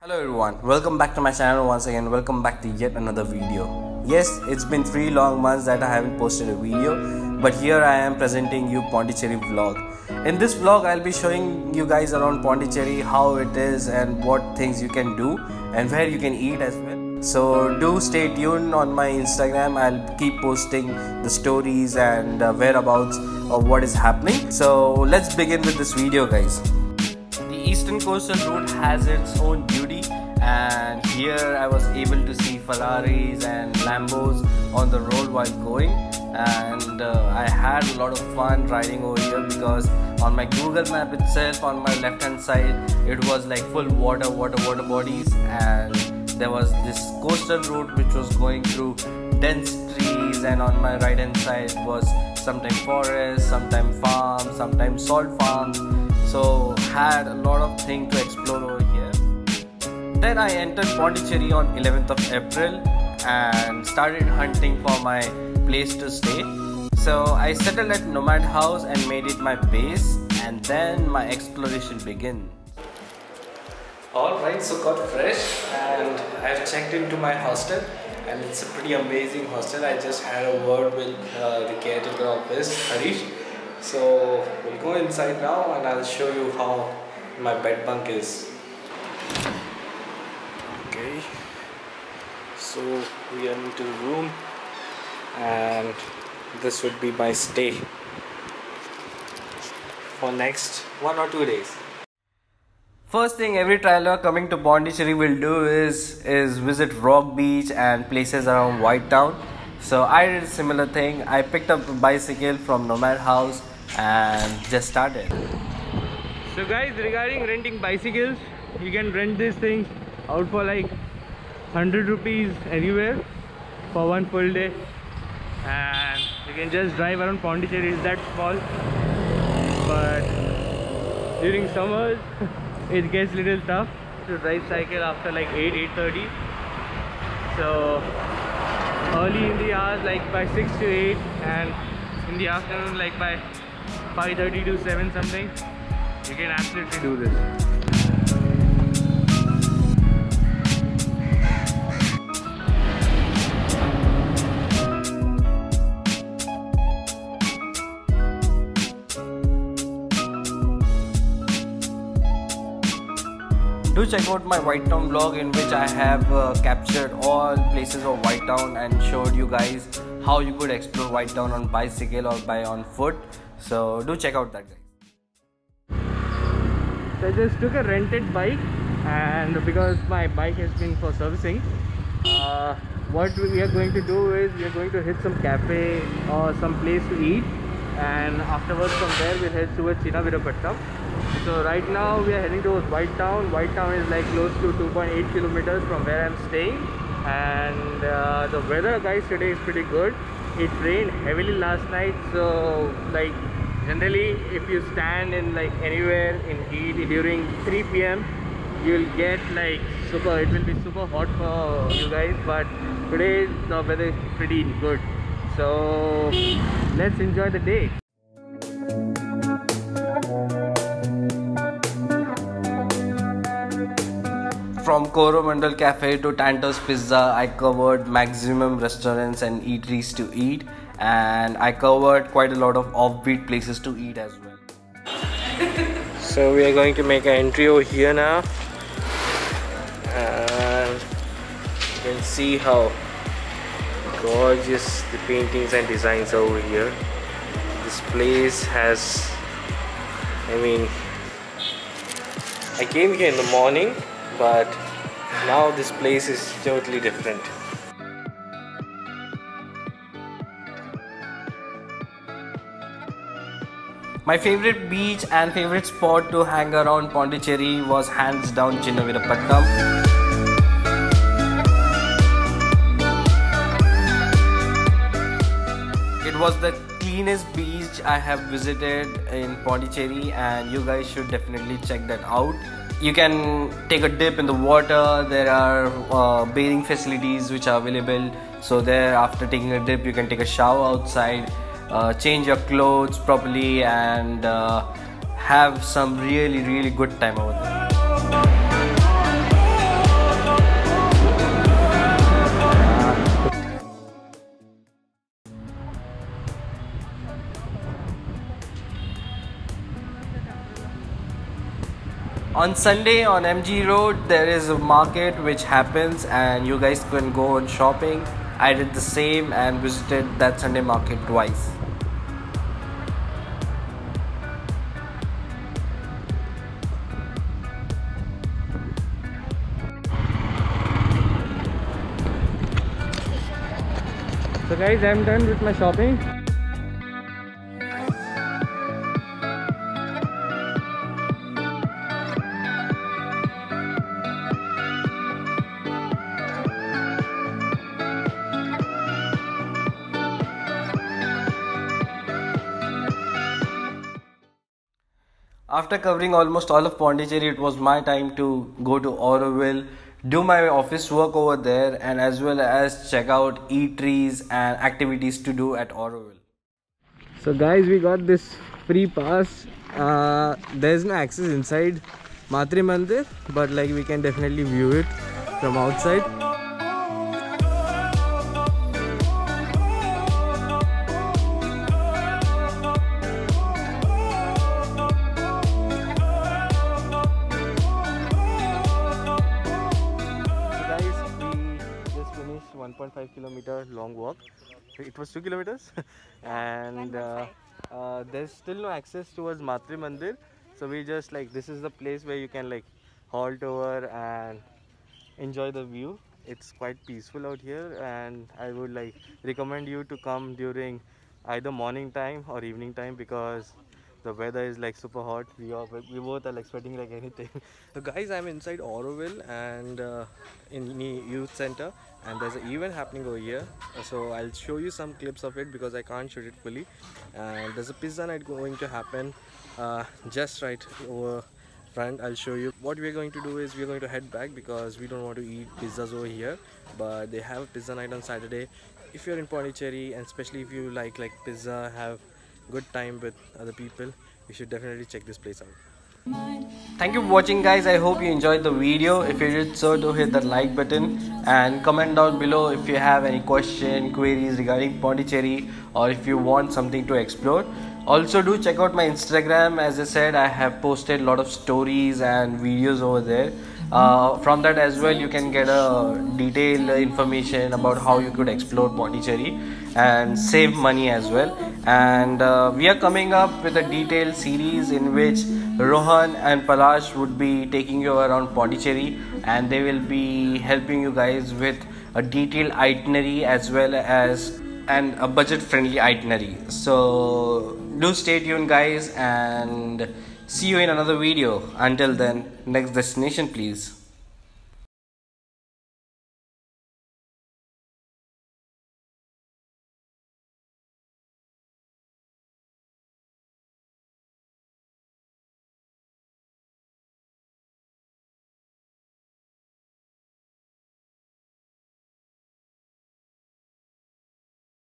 Hello everyone, welcome back to my channel once again. Welcome back to yet another video. Yes, it's been three long months that I haven't posted a video, but here I am presenting you Pondicherry vlog. In this vlog, I'll be showing you guys around Pondicherry how it is and what things you can do and where you can eat as well. So do stay tuned on my Instagram. I'll keep posting the stories and uh, whereabouts of what is happening. So let's begin with this video, guys. Eastern coastal route has its own beauty, and here I was able to see Ferraris and Lambos on the road while going. And uh, I had a lot of fun riding over here because on my Google map itself, on my left hand side, it was like full water, water, water bodies, and there was this coastal road which was going through dense trees, and on my right hand side was sometimes forest, sometimes farm, sometimes salt farms so had a lot of things to explore over here. Then i entered pondicherry on 11th of april and started hunting for my place to stay. So i settled at nomad house and made it my base and then my exploration began all right so got fresh and i've checked into my hostel and it's a pretty amazing hostel. I just had a word with uh, the caretaker of this harish so we'll go inside now and I'll show you how my bed bunk is. Okay, so we are into the room and this would be my stay for next one or two days. First thing every traveler coming to Pondicherry will do is is visit Rock Beach and places around White Town. So I did a similar thing. I picked up a bicycle from Nomad House and just started. So guys, regarding renting bicycles, you can rent these things out for like 100 rupees anywhere for one full day and you can just drive around Pondicherry, it's that small but during summers it gets little tough to drive cycle after like 8 8.30 so early in the hours like by 6 to 8 and in the afternoon like by 5.30 to 7 something. You can absolutely do this do check out my White Town vlog in which I have uh, captured all places of White Town and showed you guys how you could explore White Town on bicycle or by on foot. So do check out that guys. So I just took a rented bike and because my bike has been for servicing, uh, what we are going to do is we are going to hit some cafe or some place to eat and afterwards from there we'll head towards Chinavirapattam. So right now we are heading towards White Town. White Town is like close to 2.8 kilometers from where I'm staying. And uh, the weather guys today is pretty good. It rained heavily last night. So like generally if you stand in like anywhere in heat during 3 p.m you'll get like super it will be super hot for you guys. But today the weather is pretty good. So let's enjoy the day from Coromandel Cafe to Tantos Pizza, I covered maximum restaurants and eateries to eat, and I covered quite a lot of offbeat places to eat as well. so we are going to make an entry over here now, and you can see how gorgeous the paintings and designs are over here. This place has, I mean, I came here in the morning but now this place is totally different. My favorite beach and favorite spot to hang around Pondicherry was hands down Chinnavirapattam. It was the cleanest beach I have visited in Pondicherry and you guys should definitely check that out you can take a dip in the water. There are uh, bathing facilities which are available. So there after taking a dip you can take a shower outside uh, change your clothes properly and uh, have some really really good time over there on Sunday on MG Road there is a market which happens and you guys can go on shopping. I did the same and visited that Sunday market twice. So guys, I'm done with my shopping. After covering almost all of Pondicherry, it was my time to go to Auroville, do my office work over there, and as well as check out eateries and activities to do at Auroville. So, guys, we got this free pass. Uh, there's no access inside Matri Mandir, but like we can definitely view it from outside. 1.5 kilometer long walk. It was 2 kilometers. And uh, uh, there's still no access towards Matri Mandir. So we just like this is the place where you can like halt over and enjoy the view. It's quite peaceful out here and I would like recommend you to come during either morning time or evening time because the weather is like super hot. We are we both are like sweating like anything. So guys i'm inside auroville and uh, in the youth center and there's an event happening over here. So i'll show you some clips of it because i can't shoot it fully. And there's a pizza night going to happen uh, just right over front. I'll show you. What we're going to do is we're going to head back because we don't want to eat pizzas over here. But they have pizza night on saturday. If you're in pondicherry and especially if you like like pizza have good time with other people you should definitely check this place out. Thank you for watching guys. I hope you enjoyed the video. If you did so do hit that like button and comment down below if you have any question queries regarding pondicherry or if you want something to explore. Also do check out my instagram. As i said i have posted a lot of stories and videos over there uh, from that as well you can get a detailed information about how you could explore Pondicherry and save money as well. And uh, we are coming up with a detailed series in which Rohan and Palash would be taking you around Pondicherry and they will be helping you guys with a detailed itinerary as well as and a budget friendly itinerary. So do stay tuned guys and See you in another video. Until then, next destination please.